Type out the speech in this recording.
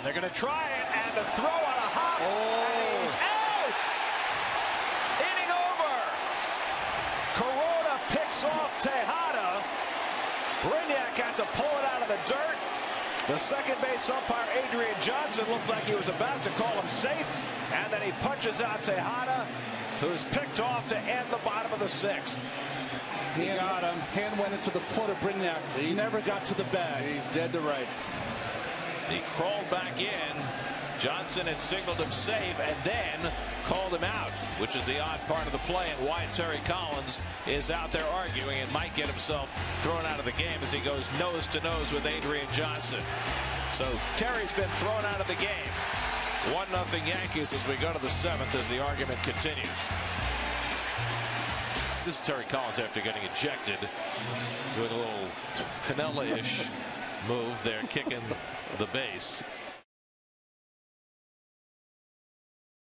And they're going to try it, and the throw on a hop, and oh. he's out! Inning over! Kuroda picks off Tejada. Brignac had to pull it out of the dirt. The second base umpire, Adrian Johnson, looked like he was about to call him safe, and then he punches out Tejada, who's picked off to end the bottom of the sixth. He got him. Hand went into the foot of Brignac. He never got to the bag. He's dead to rights. He crawled back in. Johnson had signaled him safe and then called him out, which is the odd part of the play and why Terry Collins is out there arguing and might get himself thrown out of the game as he goes nose to nose with Adrian Johnson. So Terry's been thrown out of the game. 1 nothing Yankees as we go to the seventh as the argument continues. This is Terry Collins after getting ejected, doing a little Piniella-ish move there, kicking the base.